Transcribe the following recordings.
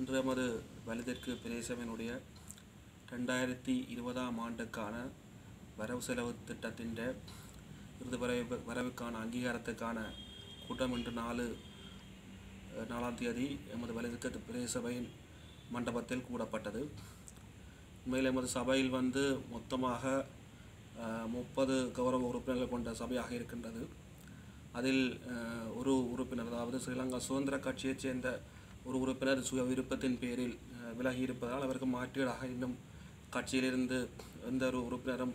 இன்று நமது வலதிற்கு பிரதேசவினுடைய ரெண்டாயிரத்தி இருபதாம் ஆண்டுக்கான வரவு செலவு திட்டத்தின் இறுதி வரவு வரவுக்கான அங்கீகாரத்துக்கான கூட்டம் இன்று நாலு நாலாம் தேதி எமது வலதிற்கு பிரதேசபையின் மண்டபத்தில் கூடப்பட்டது. உண்மையில் எமது சபையில் வந்து மொத்தமாக முப்பது கௌரவ உறுப்பினர்கள் கொண்ட சபையாக இருக்கின்றது. அதில் ஒரு உறுப்பினர் அதாவது ஸ்ரீலங்கா சுதந்திர கட்சியைச் சேர்ந்த ஒரு உறுப்பினர் சுய விருப்பத்தின் பேரில் விலகி இருப்பதால் அவருக்கு மாற்றீடாக இன்னும் கட்சியிலிருந்து எந்த ஒரு உறுப்பினரும்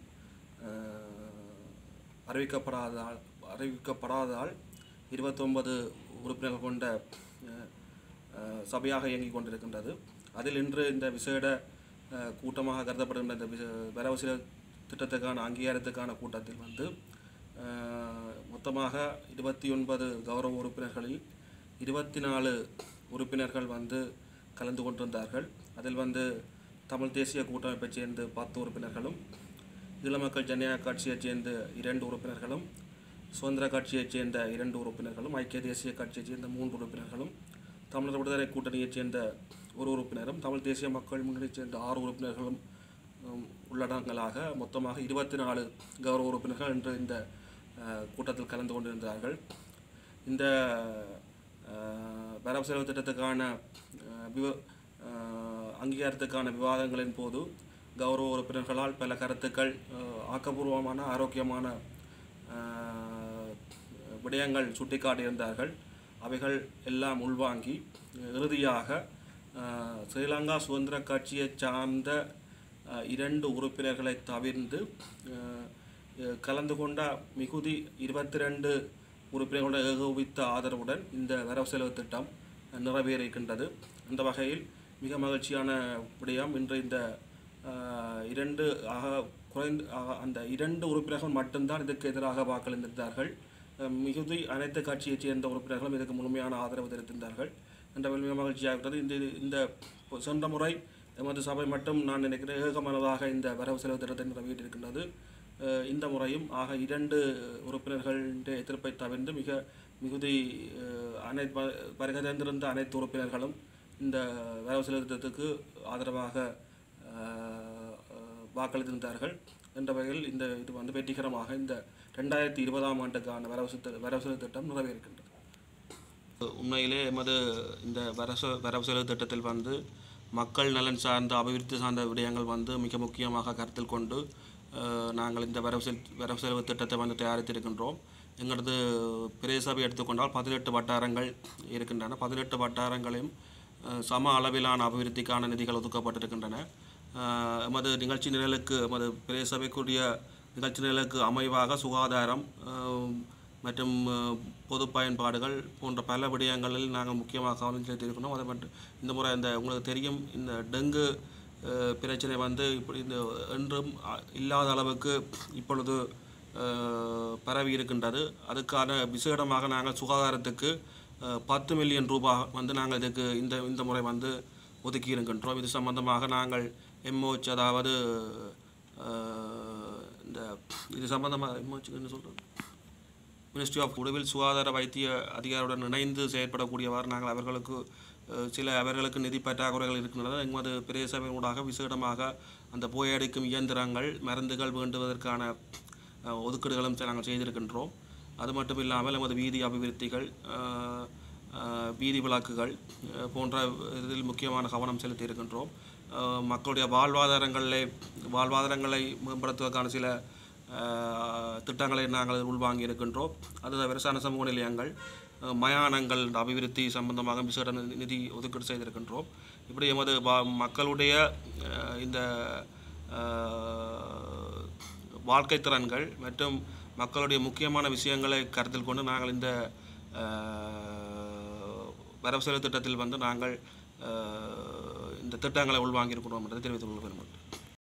அறிவிக்கப்படாததால் அறிவிக்கப்படாததால் இருபத்தொன்பது உறுப்பினர்கள் கொண்ட சபையாக இயங்கிக் கொண்டிருக்கின்றது. அதில் இன்று இந்த விசேட கூட்டமாக கருதப்படுகின்ற இந்த விச- திட்டத்துக்கான அங்கீகாரத்துக்கான கூட்டத்தில் வந்து மொத்தமாக இருபத்தி ஒன்பது கௌரவ உறுப்பினர்களில் இருபத்தி நாலு உறுப்பினர்கள் வந்து கலந்து கொண்டிருந்தார்கள். அதில் வந்து தமிழ் தேசிய கூட்டமைப்பைச் சேர்ந்து பத்து உறுப்பினர்களும் ஈழமக்கள் ஜனநாயக கட்சியைச் சேர்ந்த இரண்டு உறுப்பினர்களும் சுதந்திர கட்சியைச் சேர்ந்த இரண்டு உறுப்பினர்களும் ஐக்கிய தேசிய கட்சியைச் சேர்ந்த மூன்று உறுப்பினர்களும் தமிழர் விடுதலை கூட்டணியைச் சேர்ந்த ஒரு உறுப்பினரும் தமிழ் தேசிய மக்கள் முன்னணியைச் சேர்ந்த ஆறு உறுப்பினர்களும் உள்ளடங்களாக மொத்தமாக இருபத்தி நாலு கௌரவ உறுப்பினர்கள் இன்று இந்த கூட்டத்தில் கலந்து கொண்டிருந்தார்கள். இந்த வரவு செலவு திட்டத்துக்கான விவ- அங்கீகாரத்துக்கான விவாதங்களின் போது கௌரவ உறுப்பினர்களால் பல கருத்துக்கள் ஆக்கப்பூர்வமான ஆரோக்கியமான விடயங்கள் சுட்டிக்காட்டியிருந்தார்கள். அவைகள் எல்லாம் உள்வாங்கி இறுதியாக ஸ்ரீலங்கா சுதந்திர கட்சியை சார்ந்த இரண்டு உறுப்பினர்களை தவிர்ந்து கலந்து கொண்ட மிகுதி இருபத்தி ரெண்டு உறுப்பினர்களுடைய ஏகோபித்த ஆதரவுடன் இந்த வரவு செலவு திட்டம் நிறைவேறியிருக்கின்றது அந்த வகையில் மிக மகிழ்ச்சியான விடயம் இன்று இந்த இரண்டு ஆக குறைந்த அந்த இரண்டு உறுப்பினர்கள் மட்டும்தான் இதுக்கு எதிராக வாக்களித்திருந்தார்கள். மிகுதி அனைத்து கட்சியைச் சேர்ந்த உறுப்பினர்களும் இதுக்கு முழுமையான ஆதரவு தெரிவித்திருந்தார்கள். என்ற மிக மகிழ்ச்சியாக இருக்கிறது இந்த இந்த சென்ற முறை எமது சபை மட்டும் நான் நினைக்கிறேன் ஏகமனதாக இந்த வரவு செலவு திட்டத்தை நிறைவேற்றியிருக்கின்றது. இந்த முறையும் ஆக இரண்டு உறுப்பினர்களுடைய எதிர்ப்பை தவிர்த்து மிக மிகுதி அனைத்து வ- அனைத்து உறுப்பினர்களும் இந்த வரவு செலவு திட்டத்துக்கு ஆதரவாக வாக்களித்திருந்தார்கள். என்ற வகையில் இந்த இது வந்து வெற்றிகரமாக இந்த ரெண்டாயிரத்தி இருபதாம் ஆண்டுக்கான வரவு செலவு வரவு செலவு திட்டம் நிறைவேறுகின்றது. உண்மையிலே எமது இந்த வரசு வரவு செலவு திட்டத்தில் வந்து மக்கள் நலன் சார்ந்த அபிவிருத்தி சார்ந்த விடயங்கள் வந்து மிக முக்கியமாக கருத்தில் கொண்டு நாங்கள் இந்த வரவு செல் வரவு செலவு திட்டத்தை வந்து தயாரித்திருக்கின்றோம். எங்களது பிரதேசபை எடுத்துக்கொண்டால் பதினெட்டு வட்டாரங்கள் இருக்கின்றன. பதினெட்டு வட்டாரங்களையும் சம அளவிலான அபிவிருத்திக்கான நிதிகள் ஒதுக்கப்பட்டிருக்கின்றன. எமது நிகழ்ச்சி நிரலுக்கு எமது பிரதேசபைக்குரிய நிகழ்ச்சி நிரலுக்கு அமைவாக சுகாதாரம் மற்றும் பொது பயன்பாடுகள் போன்ற பல விடயங்களில் நாங்கள் முக்கியமாக கவனம் செலுத்தியிருக்கணும் அதை மட்டும் இந்த முறை இந்த உங்களுக்கு தெரியும் இந்த டெங்கு பிரச்சனை வந்து இப்படி இந்த என்றும் இல்லாத அளவுக்கு இப்பொழுது பரவி இருக்கின்றது. அதுக்கான விசேடமாக நாங்கள் சுகாதாரத்துக்கு பத்து மில்லியன் ரூபாய் வந்து நாங்கள் இதுக்கு இந்த இந்த முறை வந்து ஒதுக்கி இருக்கின்றோம். இது சம்பந்தமாக நாங்கள் எம்ஓச் அதாவது இந்த இது சம்பந்தமாக எம்ஓச்சுக்கு என்ன சொல்கிறது மினிஸ்ட்ரி ஆஃப் உடவில் சுகாதார வைத்திய அதிகாரியுடன் இணைந்து செயற்படக்கூடியவாறு நாங்கள் அவர்களுக்கு சில அவர்களுக்கு நிதி பற்றாக்குறைகள் இருக்கின்றன எமது பிரதேச ஊடாக விசேடமாக அந்த போயடிக்கும் இயந்திரங்கள் மருந்துகள் வேண்டுவதற்கான ஒதுக்கீடுகளும் நாங்கள் செய்திருக்கின்றோம் அது மட்டும் இல்லாமல் எமது வீதி அபிவிருத்திகள் வீதி விளக்குகள் போன்ற இதில் முக்கியமான கவனம் செலுத்தி இருக்கின்றோம் மக்களுடைய வாழ்வாதாரங்களை வாழ்வாதாரங்களை மேம்படுத்துவதற்கான சில திட்டங்களை நாங்கள் உள்வாங்கி இருக்கின்றோம் அது தவிர சன சமூக நிலையங்கள் மயானங்கள் அபிவிருத்தி சம்பந்தமாக விசேட நிதி- ஒதுக்கீடு செய்திருக்கின்றோம். இப்படி எமது வா- மக்களுடைய இந்த வாழ்க்கை திறன்கள் மற்றும் மக்களுடைய முக்கியமான விஷயங்களை கருத்தில் கொண்டு நாங்கள் இந்த வரவு செலவு திட்டத்தில் வந்து நாங்கள் இந்த திட்டங்களை உள்வாங்கியிருக்கிறோம் என்பதை தெரிவித்துக் கொள்ள விரும்புகிறேன்